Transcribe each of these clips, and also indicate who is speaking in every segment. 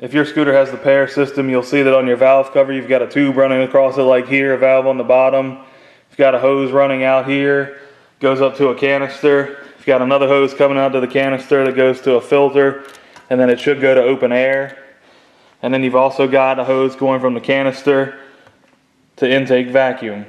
Speaker 1: If your scooter has the pair system, you'll see that on your valve cover, you've got a tube running across it like here, a valve on the bottom. You've got a hose running out here, goes up to a canister. You've got another hose coming out to the canister that goes to a filter, and then it should go to open air. And then you've also got a hose going from the canister to intake vacuum.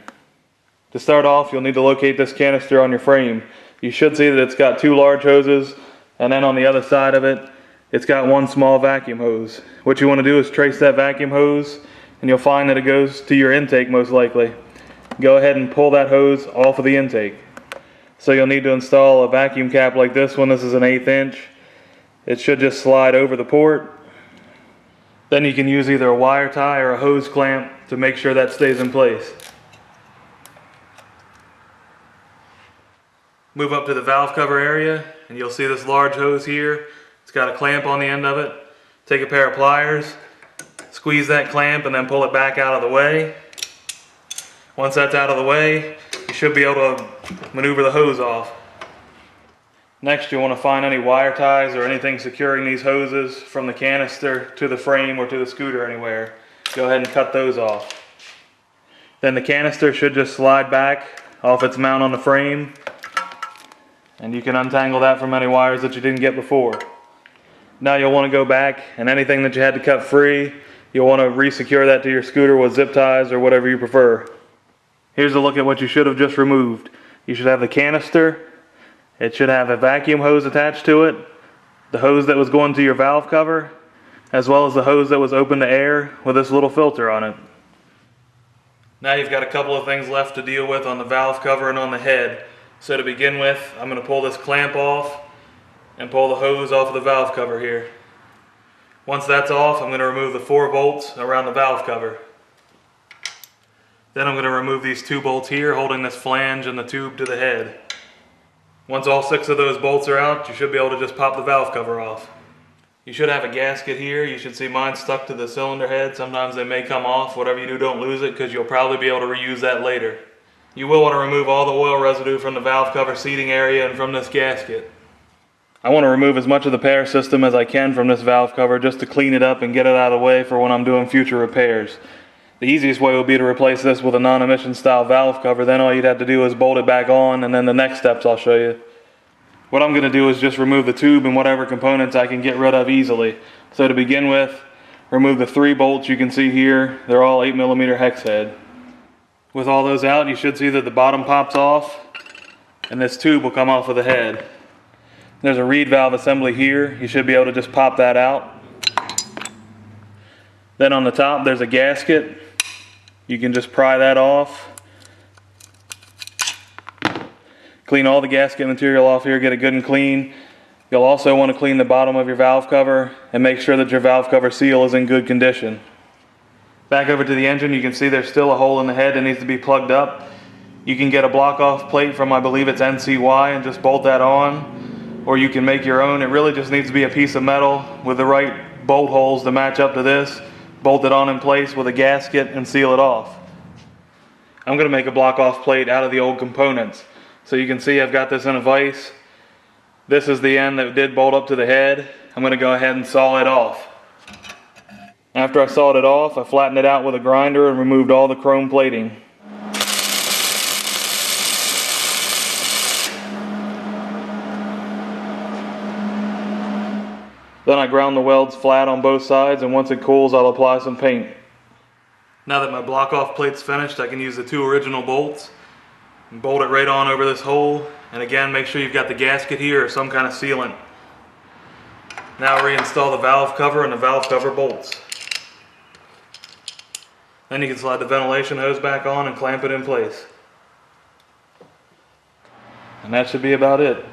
Speaker 1: To start off, you'll need to locate this canister on your frame. You should see that it's got two large hoses, and then on the other side of it, it's got one small vacuum hose. What you want to do is trace that vacuum hose, and you'll find that it goes to your intake most likely. Go ahead and pull that hose off of the intake. So you'll need to install a vacuum cap like this one. This is an eighth inch. It should just slide over the port. Then you can use either a wire tie or a hose clamp to make sure that stays in place. Move up to the valve cover area and you'll see this large hose here. It's got a clamp on the end of it. Take a pair of pliers, squeeze that clamp and then pull it back out of the way. Once that's out of the way, you should be able to maneuver the hose off. Next, you'll want to find any wire ties or anything securing these hoses from the canister to the frame or to the scooter anywhere. Go ahead and cut those off. Then the canister should just slide back off its mount on the frame and you can untangle that from any wires that you didn't get before. Now you'll want to go back and anything that you had to cut free, you'll want to resecure that to your scooter with zip ties or whatever you prefer. Here's a look at what you should have just removed. You should have the canister, it should have a vacuum hose attached to it, the hose that was going to your valve cover, as well as the hose that was open to air with this little filter on it. Now you've got a couple of things left to deal with on the valve cover and on the head. So to begin with, I'm going to pull this clamp off and pull the hose off of the valve cover here. Once that's off, I'm going to remove the four bolts around the valve cover. Then I'm going to remove these two bolts here holding this flange and the tube to the head. Once all six of those bolts are out, you should be able to just pop the valve cover off. You should have a gasket here. You should see mine stuck to the cylinder head. Sometimes they may come off. Whatever you do, don't lose it because you'll probably be able to reuse that later. You will want to remove all the oil residue from the valve cover seating area and from this gasket. I want to remove as much of the pair system as I can from this valve cover just to clean it up and get it out of the way for when I'm doing future repairs. The easiest way would be to replace this with a non-emission style valve cover. Then all you'd have to do is bolt it back on and then the next steps I'll show you. What I'm going to do is just remove the tube and whatever components I can get rid of easily. So to begin with, remove the three bolts you can see here. They're all 8 millimeter hex head. With all those out, you should see that the bottom pops off and this tube will come off of the head. There's a reed valve assembly here. You should be able to just pop that out. Then on the top, there's a gasket. You can just pry that off. Clean all the gasket material off here, get it good and clean. You'll also want to clean the bottom of your valve cover and make sure that your valve cover seal is in good condition. Back over to the engine, you can see there's still a hole in the head that needs to be plugged up. You can get a block off plate from, I believe it's NCY, and just bolt that on. Or you can make your own. It really just needs to be a piece of metal with the right bolt holes to match up to this. Bolt it on in place with a gasket and seal it off. I'm going to make a block off plate out of the old components. So you can see I've got this in a vise. This is the end that did bolt up to the head. I'm going to go ahead and saw it off. After I sawed it off, I flattened it out with a grinder and removed all the chrome plating. Then I ground the welds flat on both sides and once it cools I'll apply some paint. Now that my block off plate's finished I can use the two original bolts and bolt it right on over this hole and again make sure you've got the gasket here or some kind of sealant. Now reinstall the valve cover and the valve cover bolts. Then you can slide the ventilation hose back on and clamp it in place. And that should be about it.